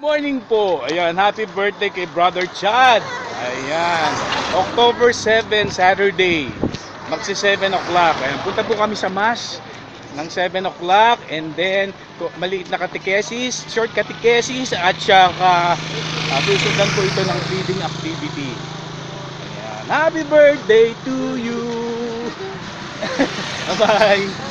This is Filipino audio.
Morning po. Ayan, happy birthday kay Brother Chad. Ayan, October 7, Saturday. Magsi 7 o'clock. Ayan, punta po kami sa Mass ng 7 o'clock and then maliit na katekesis, short katekesis at saka uh, susundan po ito ng reading activity. Ayan, happy birthday to you. Bye-bye.